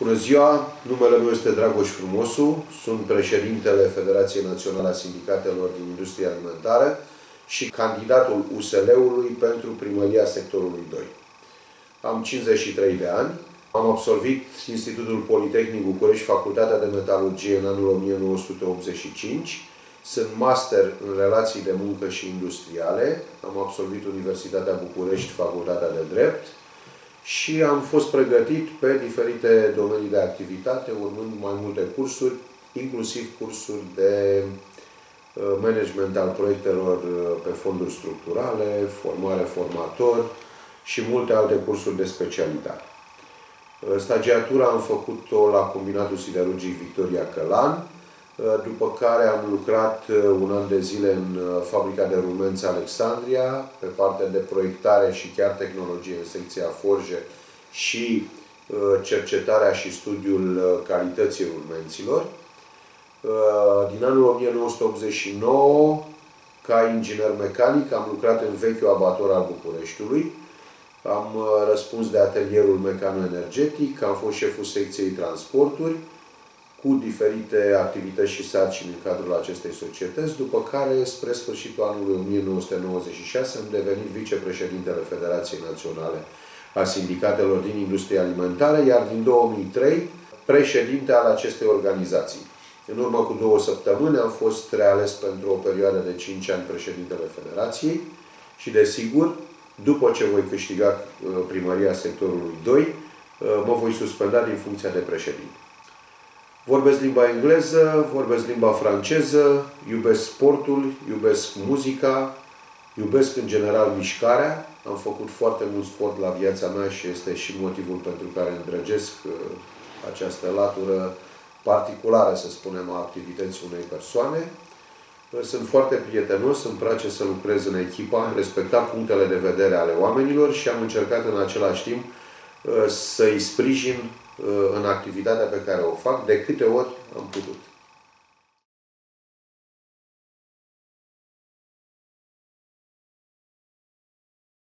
Bună ziua! Numele meu este Dragoș Frumosu, sunt președintele Federației Naționale a Sindicatelor din Industria Alimentară și candidatul USL-ului pentru primăria sectorului 2. Am 53 de ani, am absolvit Institutul Politehnic București, Facultatea de Metalurgie în anul 1985, sunt master în relații de muncă și industriale, am absolvit Universitatea București, Facultatea de Drept, și am fost pregătit pe diferite domenii de activitate, urmând mai multe cursuri, inclusiv cursuri de uh, management al proiectelor uh, pe fonduri structurale, formare formator și multe alte cursuri de specialitate. Uh, stagiatura am făcut-o la Combinatul Siderurgic Victoria Călan, Uh, după care am lucrat uh, un an de zile în uh, fabrica de rumenți Alexandria, pe partea de proiectare și chiar tehnologie în secția Forge și cercetarea și studiul calității rumenților. Din anul 1989, ca inginer mecanic, am lucrat în vechiul abator al Bucureștiului. Am răspuns de atelierul mecanoenergetic, am fost șeful secției transporturi, cu diferite activități și sarcini în cadrul acestei societăți, după care, spre sfârșitul anului 1996, am devenit vicepreședintele Federației Naționale a Sindicatelor din Industria Alimentară, iar din 2003, președinte al acestei organizații. În urmă cu două săptămâni am fost reales pentru o perioadă de 5 ani președintele Federației și, desigur, după ce voi câștiga uh, primăria sectorului 2, uh, mă voi suspenda din funcția de președinte. Vorbesc limba engleză, vorbesc limba franceză, iubesc sportul, iubesc muzica, iubesc în general mișcarea. Am făcut foarte mult sport la viața mea și este și motivul pentru care îndrăgesc uh, această latură particulară, să spunem, a activității unei persoane. Uh, sunt foarte prietenos, îmi place să lucrez în echipă, am respectat punctele de vedere ale oamenilor și am încercat în același timp uh, să-i sprijin Uh, în activitatea pe care o fac de câte ori am putut.